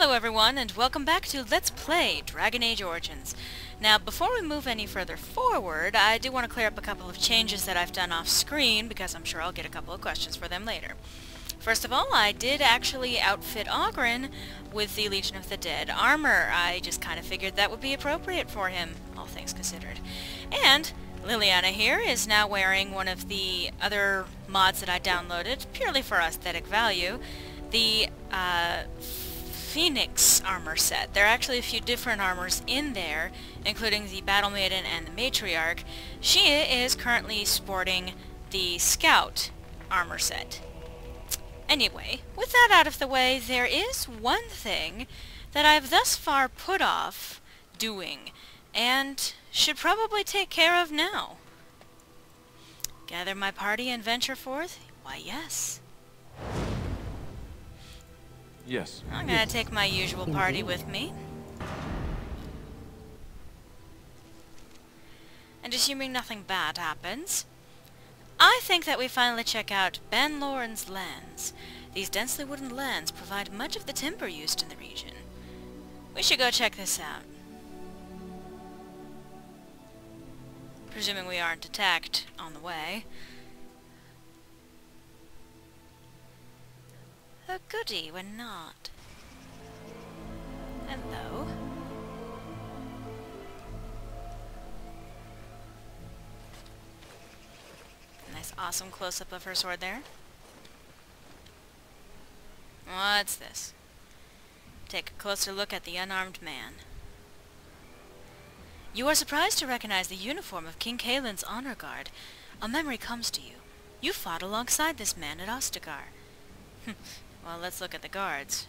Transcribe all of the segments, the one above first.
Hello everyone, and welcome back to Let's Play Dragon Age Origins. Now, before we move any further forward, I do want to clear up a couple of changes that I've done off-screen, because I'm sure I'll get a couple of questions for them later. First of all, I did actually outfit Oghren with the Legion of the Dead armor. I just kind of figured that would be appropriate for him, all things considered. And Leliana here is now wearing one of the other mods that I downloaded, purely for aesthetic value, the uh, Phoenix armor set. There are actually a few different armors in there, including the Battle Maiden and the Matriarch. She is currently sporting the Scout armor set. Anyway, with that out of the way, there is one thing that I've thus far put off doing, and should probably take care of now. Gather my party and venture forth? Why, yes. Yes. I'm gonna take my usual party with me. And assuming nothing bad happens, I think that we finally check out Bann Loren's lands. These densely wooded lands provide much of the timber used in the region. We should go check this out. Presuming we aren't attacked on the way. Goody when not. Hello. Nice awesome close-up of her sword there. What's this? Take a closer look at the unarmed man. You are surprised to recognize the uniform of King Cailan's honor guard. A memory comes to you. You fought alongside this man at Ostagar. Hm, well, let's look at the guards.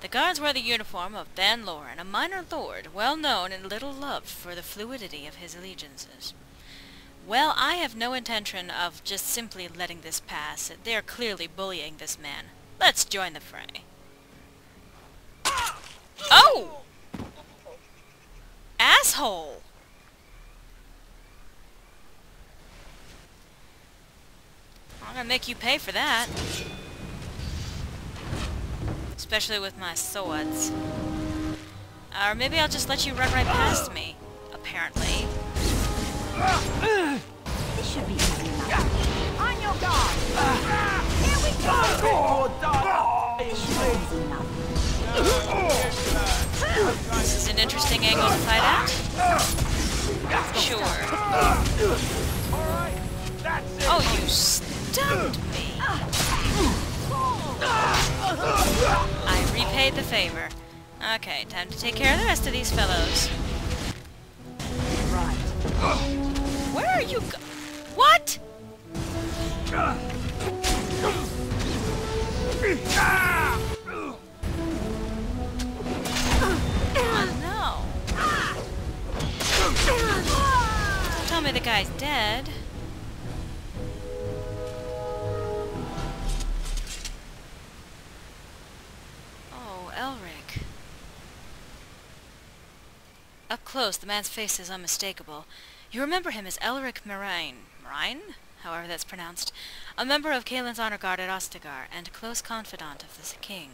The guards wear the uniform of Bann Loren, a minor lord, well known and little loved for the fluidity of his allegiances. Well, I have no intention of just simply letting this pass. They are clearly bullying this man. Let's join the fray. Oh! Asshole! I'm gonna make you pay for that. Especially with my swords. Uh, or maybe I'll just let you run right past me. Apparently. This should be easy enough. On your guard! Here we go! This should be enough. This is an interesting angle to fight at. Sure. Oh, you stunned me. Ah. Repaid the favor. Okay, time to take care of the rest of these fellows. Right. Where are you go- What? Oh, no. Don't tell me the guy's dead. Up close, the man's face is unmistakable. You remember him as Elric Moraine. Moraine? However that's pronounced. A member of Cailan's honor guard at Ostagar, and close confidant of the king.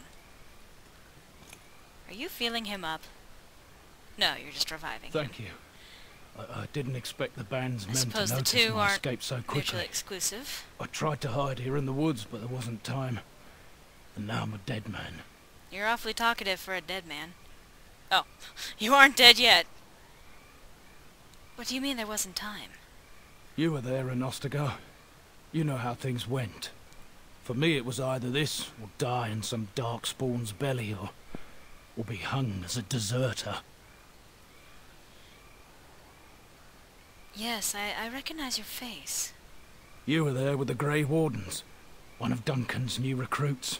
Are you feeling him up? No, you're just reviving. Thank you. I, I didn't expect the band's I men to suppose the notice two my aren't escape so mutually quickly. exclusive. I tried to hide here in the woods, but there wasn't time. And now I'm a dead man. You're awfully talkative for a dead man. Oh, you aren't dead yet. What do you mean there wasn't time? You were there in Ostagar. You know how things went. For me, it was either this, or die in some dark spawn's belly, or, or be hung as a deserter. Yes, I, I recognize your face. You were there with the Grey Wardens, one of Duncan's new recruits.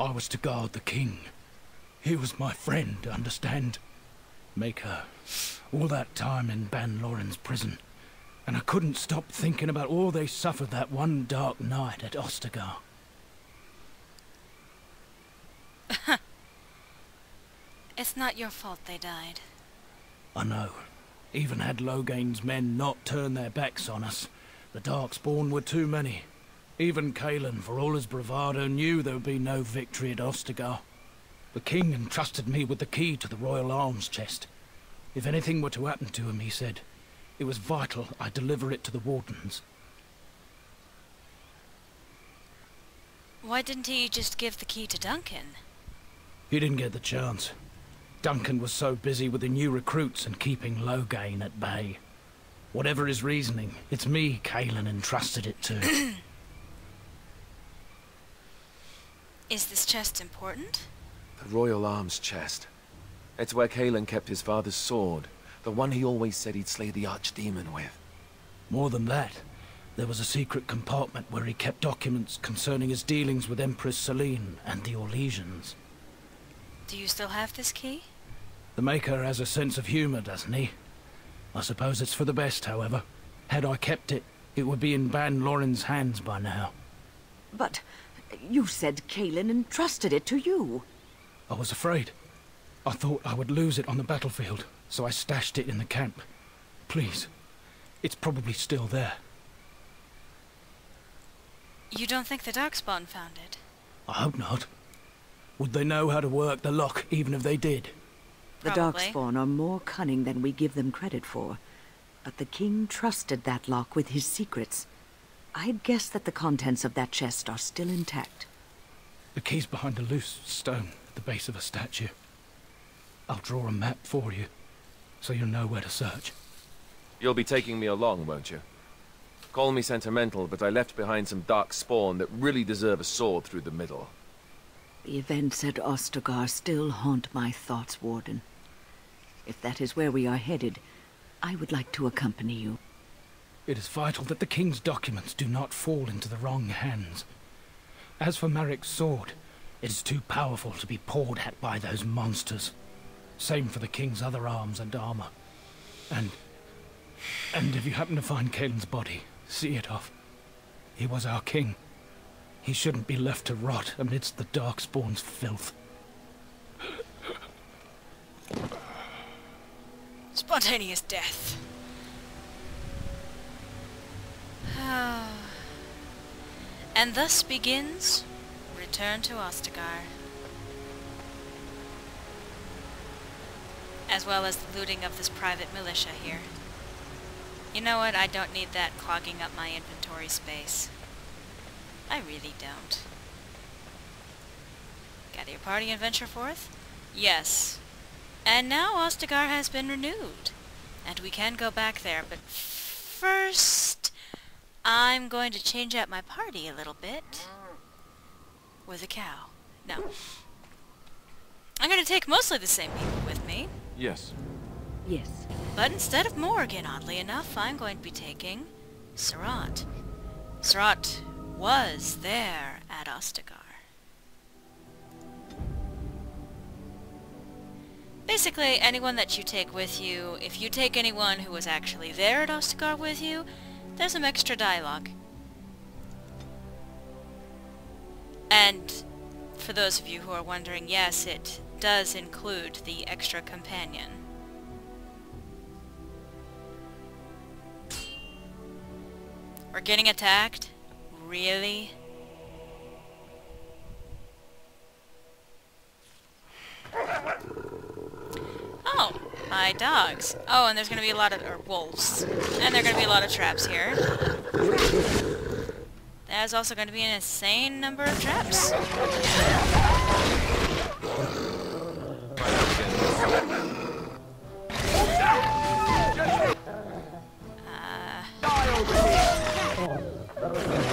I was to guard the king. He was my friend, understand? Make her. All that time in Bann Loren's prison. And I couldn't stop thinking about all they suffered that one dark night at Ostagar. It's not your fault they died. I know. Even had Loghain's men not turned their backs on us, the Darkspawn were too many. Even Cailan, for all his bravado, knew there would be no victory at Ostagar. The king entrusted me with the key to the royal arms chest. If anything were to happen to him, he said, it was vital I deliver it to the wardens. Why didn't he just give the key to Duncan? He didn't get the chance. Duncan was so busy with the new recruits and keeping Loghain at bay. Whatever his reasoning, it's me Cailan entrusted it to. Is this chest important? The Royal Arms chest. It's where Cailan kept his father's sword. The one he always said he'd slay the Archdemon with. More than that, there was a secret compartment where he kept documents concerning his dealings with Empress Celine and the Orlesians. Do you still have this key? The Maker has a sense of humor, doesn't he? I suppose it's for the best, however. Had I kept it, it would be in Bann Loren's hands by now. But you said Cailan entrusted it to you. I was afraid. I thought I would lose it on the battlefield, so I stashed it in the camp. Please, it's probably still there. You don't think the Darkspawn found it? I hope not. Would they know how to work the lock, even if they did? The Probably. Darkspawn are more cunning than we give them credit for. But the king trusted that lock with his secrets. I'd guess that the contents of that chest are still intact. The key's behind a loose stone at the base of a statue. I'll draw a map for you, so you'll know where to search. You'll be taking me along, won't you? Call me sentimental, but I left behind some dark spawn that really deserve a sword through the middle. The events at Ostagar still haunt my thoughts, Warden. If that is where we are headed, I would like to accompany you. It is vital that the king's documents do not fall into the wrong hands. As for Maric's sword, it is too powerful to be pawed at by those monsters. Same for the king's other arms and armor. And... And if you happen to find Cailan's body, see it off. He was our king. He shouldn't be left to rot amidst the Darkspawn's filth. Spontaneous death. Ah. and thus begins Return to Ostagar. As well as the looting of this private militia here. You know what? I don't need that clogging up my inventory space. I really don't. Gather your party and venture forth? Yes. And now Ostagar has been renewed. And we can go back there, but first... I'm going to change out my party a little bit. With a cow. No. I'm going to take mostly the same people with me. Yes. Yes. But instead of Morrigan, oddly enough, I'm going to be taking Suraht. Suraht was there at Ostagar. Basically, anyone that you take with you, if you take anyone who was actually there at Ostagar with you, there's some extra dialogue. And for those of you who are wondering, yes, it does include the extra companion. We're getting attacked? Really? Oh, my dogs. Oh, and there's gonna be a lot of, or wolves. And there are gonna be a lot of traps here. There's also gonna be an insane number of traps. Uh, and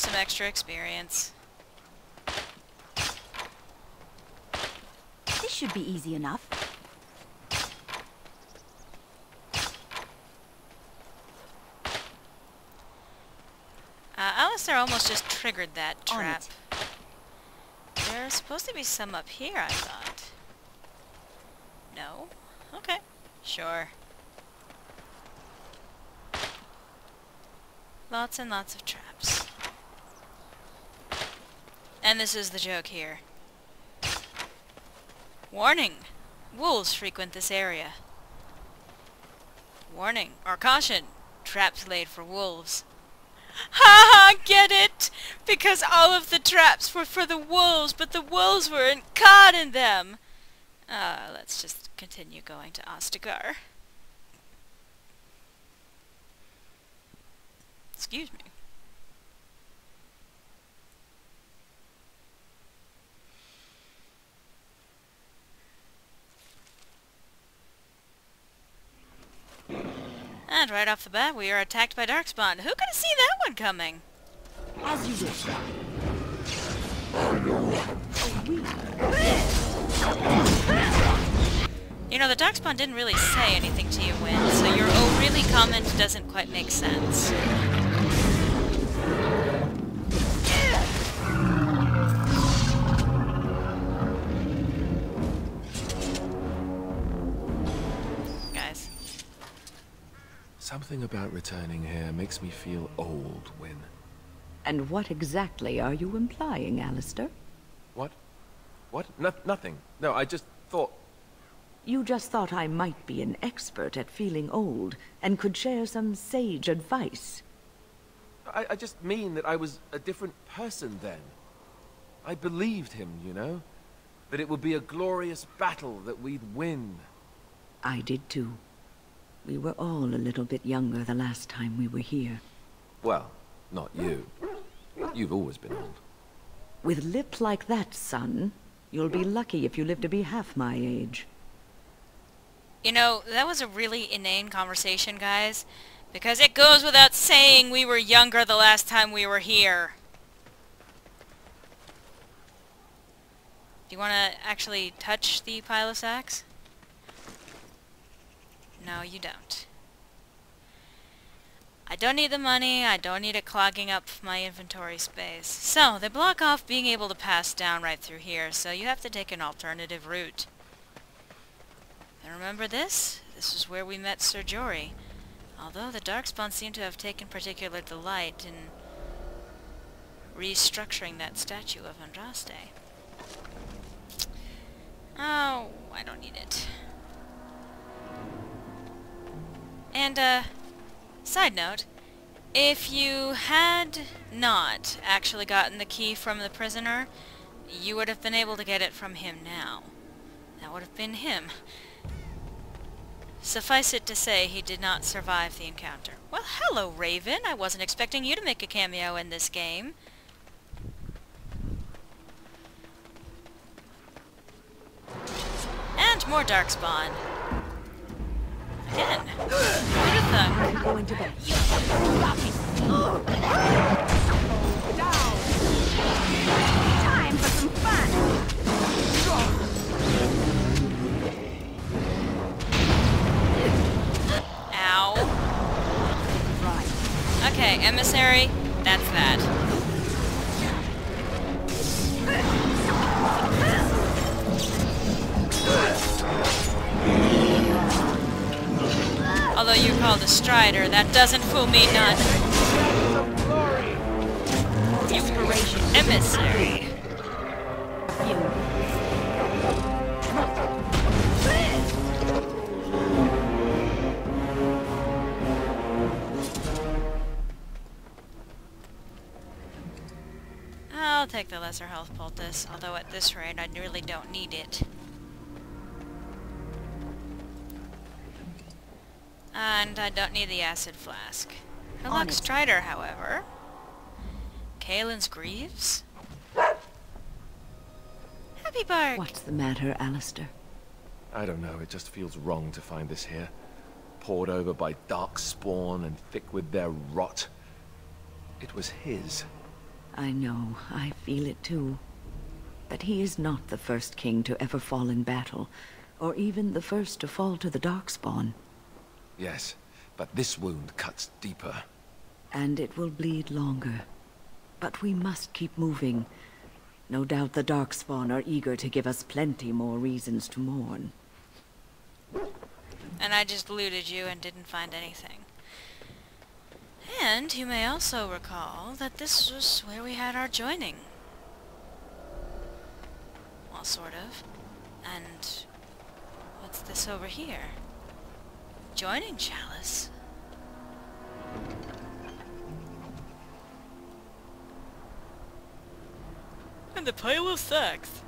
some extra experience. This should be easy enough. Uh, Alistair almost just triggered that trap. There's supposed to be some up here, I thought. No? Okay. Sure. Lots and lots of traps. And this is the joke here. Warning! Wolves frequent this area. Warning, or caution, traps laid for wolves. Ha ha, get it? Because all of the traps were for the wolves, but the wolves weren't caught in them. Uh, let's just continue going to Ostagar. Excuse me. Right off the bat, we are attacked by Darkspawn. Who could have seen that one coming? As you wish. You know, the Darkspawn didn't really say anything to you, Wynne, so your oh really comment doesn't quite make sense. Something about returning here makes me feel old, Wynne. And what exactly are you implying, Alistair? What? What? No nothing. No, I just thought... You just thought I might be an expert at feeling old and could share some sage advice. I, I just mean that I was a different person then. I believed him, you know? That it would be a glorious battle, that we'd win. I did too. We were all a little bit younger the last time we were here. Well, not you. You've always been old. With lips like that, son, you'll be lucky if you live to be half my age. You know, that was a really inane conversation, guys. Because it goes without saying we were younger the last time we were here. Do you want to actually touch the pile of sacks? No, you don't. I don't need the money, I don't need it clogging up my inventory space. So, they block off being able to pass down right through here, so you have to take an alternative route. And remember this? This is where we met Sir Jory. Although the Darkspawn seem to have taken particular delight in restructuring that statue of Andraste. Oh, I don't need it. And, uh, side note, if you had not actually gotten the key from the prisoner, you would have been able to get it from him now. That would have been him. Suffice it to say, he did not survive the encounter. Well, hello, Raven. I wasn't expecting you to make a cameo in this game. And more Darkspawn. Again. Who'd have? I'm going to bed. Down. Time for some fun. Ow. Right. Okay, emissary, that's that. A strider, that doesn't fool me none. Emissary. I'll take the lesser health poultice, although at this rate I really don't need it. And I don't need the acid flask. On Hillock it. Strider, however. Cailan's Greaves? Happy Bark! What's the matter, Alistair? I don't know, it just feels wrong to find this here. Poured over by dark spawn and thick with their rot. It was his. I know, I feel it too. But he is not the first king to ever fall in battle, or even the first to fall to the Darkspawn. Yes, but this wound cuts deeper. And it will bleed longer. But we must keep moving. No doubt the Darkspawn are eager to give us plenty more reasons to mourn. And I just looted you and didn't find anything. And you may also recall that this was where we had our joining. Well, sort of. And what's this over here? Joining chalice? And the pile of sex.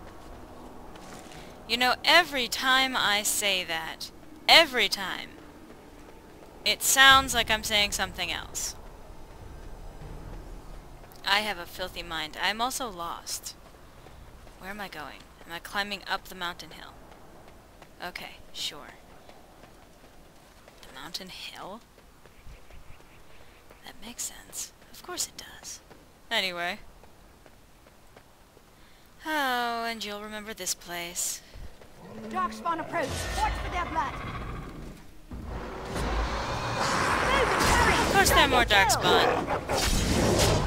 You know, every time I say that, every time, it sounds like I'm saying something else. I have a filthy mind. I'm also lost. Where am I going? Am I climbing up the mountain hill? Okay, sure. Mountain hill? That makes sense. Of course it does. Anyway. Oh, and you'll remember this place. Darkspawn approach. Watch for their blood. Of course there are more Darkspawn.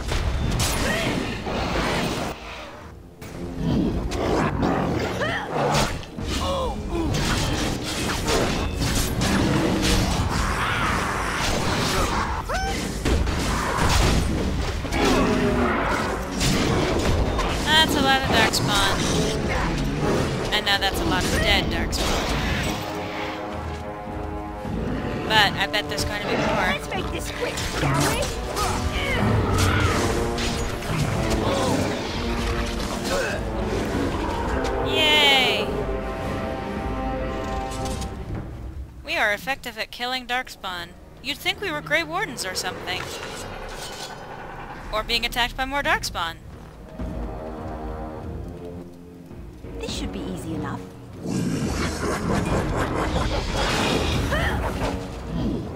Effective at killing Darkspawn. You'd think we were Grey Wardens or something. Or being attacked by more Darkspawn. This should be easy enough.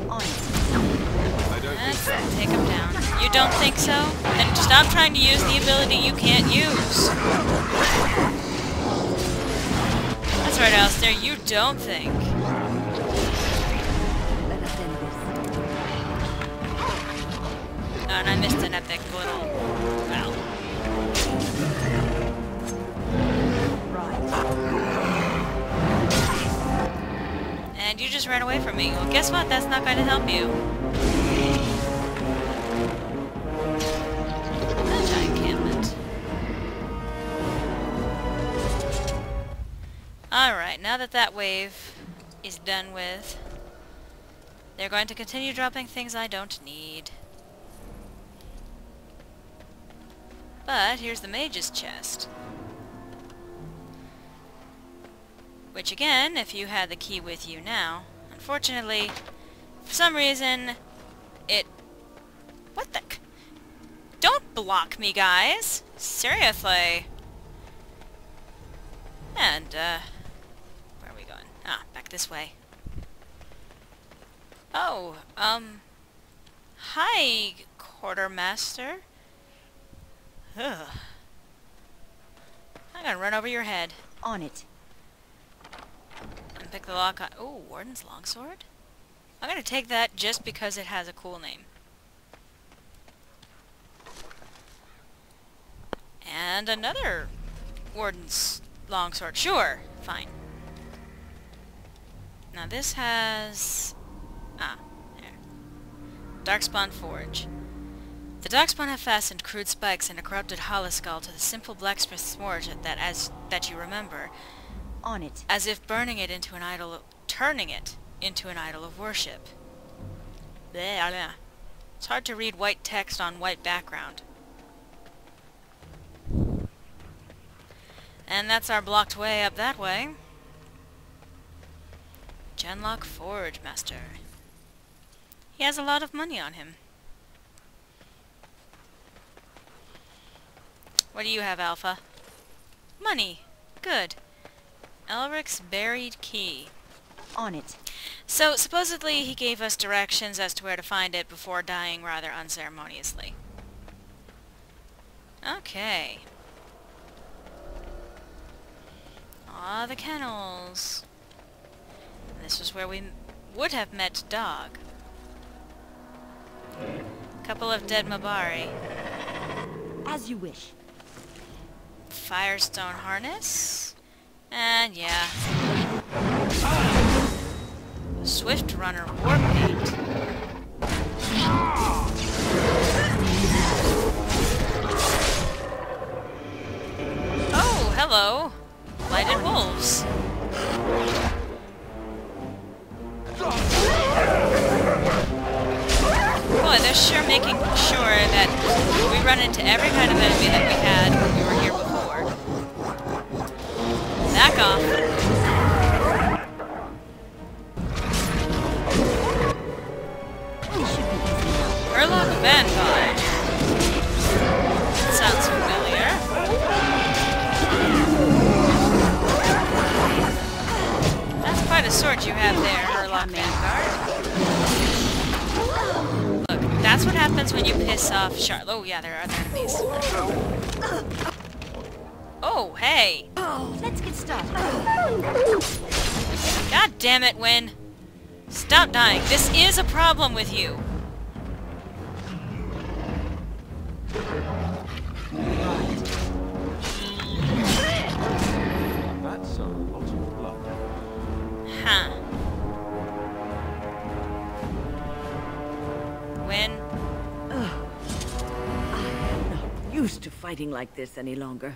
On it. Let's take him down. You don't think so? Then stop trying to use the ability you can't use. That's right, Alistair. You don't think. Oh, and I missed an epic little... Well, and you just ran away from me. Well, guess what? That's not going to help you. Alright, now that that wave is done with, they're going to continue dropping things I don't need. But here's the mage's chest. Which again, if you had the key with you now, unfortunately, for some reason, it... What the... Don't block me, guys! Seriously! And, uh... Where are we going? Ah, back this way. Oh, um... Hi, Quartermaster. Ugh. I'm gonna run over your head On it. and pick the lock on... Oh, Warden's Longsword? I'm gonna take that just because it has a cool name. And another Warden's Longsword. Sure, fine. Now this has... Ah, there. Darkspawn Forge. The Darkspawn have fastened crude spikes and a corrupted holoskull to the simple blacksmith's forge that, as that you remember, On it. as if burning it into an idol, of, turning it into an idol of worship. Bleh, ah, bleh. It's hard to read white text on white background. And that's our blocked way up that way. Genlock Forge Master. He has a lot of money on him. What do you have, Alpha? Money. Good. Elric's buried key. On it. So, supposedly he gave us directions as to where to find it before dying rather unceremoniously. Okay. Ah, the kennels. This was where we would have met Dog. Couple of dead Mabari. As you wish. Firestone harness. And yeah. Swift Runner War Paint. Oh, hello. Blighted Wolves. Boy, they're sure making sure that we run into every kind of enemy that we had off. Hurlock Vanguard. Sounds familiar. That's quite a sword you have there, Hurlock Vanguard. Look, that's what happens when you piss off Char- Oh yeah, there are other enemies. Oh, hey! Let's get started. God damn it, Wynne! Stop dying. This is a problem with you. That's a lot of blood. Huh. Wynne. Not used to fighting like this any longer.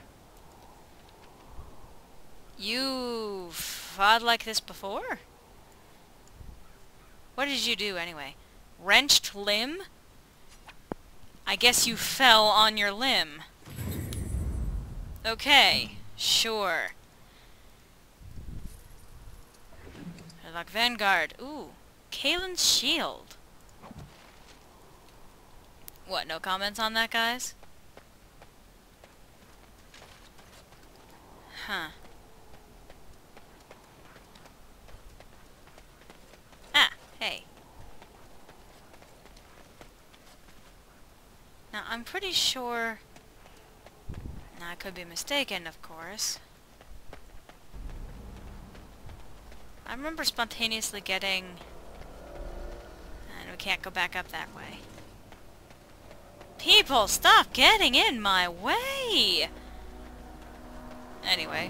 You fought like this before? What did you do anyway? Wrenched limb? I guess you fell on your limb. Okay, sure. Like Vanguard. Ooh, Cailan's shield. What, no comments on that, guys? Huh. Ah, hey. Now, I'm pretty sure... Now, I could be mistaken, of course. I remember spontaneously getting... And we can't go back up that way. People, stop getting in my way! Anyway.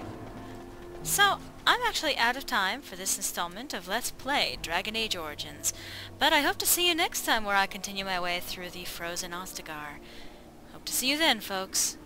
So, I'm actually out of time for this installment of Let's Play Dragon Age Origins, but I hope to see you next time where I continue my way through the frozen Ostagar. Hope to see you then, folks.